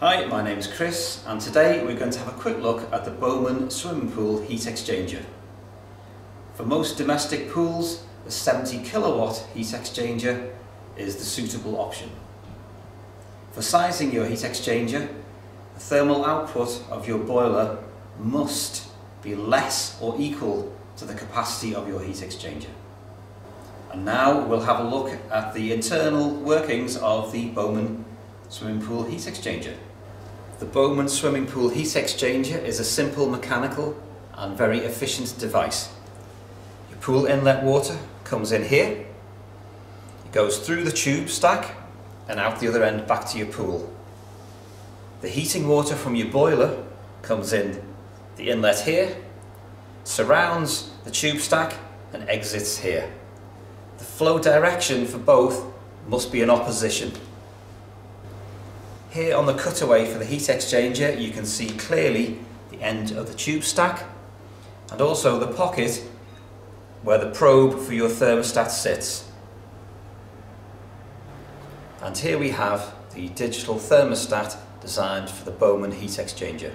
Hi, my name's Chris and today we're going to have a quick look at the Bowman swimming pool heat exchanger. For most domestic pools, the 70 kilowatt heat exchanger is the suitable option. For sizing your heat exchanger, the thermal output of your boiler must be less or equal to the capacity of your heat exchanger. And now we'll have a look at the internal workings of the Bowman swimming pool heat exchanger. The Bowman swimming pool heat exchanger is a simple mechanical and very efficient device. Your pool inlet water comes in here, it goes through the tube stack and out the other end back to your pool. The heating water from your boiler comes in the inlet here, surrounds the tube stack and exits here. The flow direction for both must be in opposition. Here on the cutaway for the heat exchanger you can see clearly the end of the tube stack and also the pocket where the probe for your thermostat sits. And here we have the digital thermostat designed for the Bowman heat exchanger.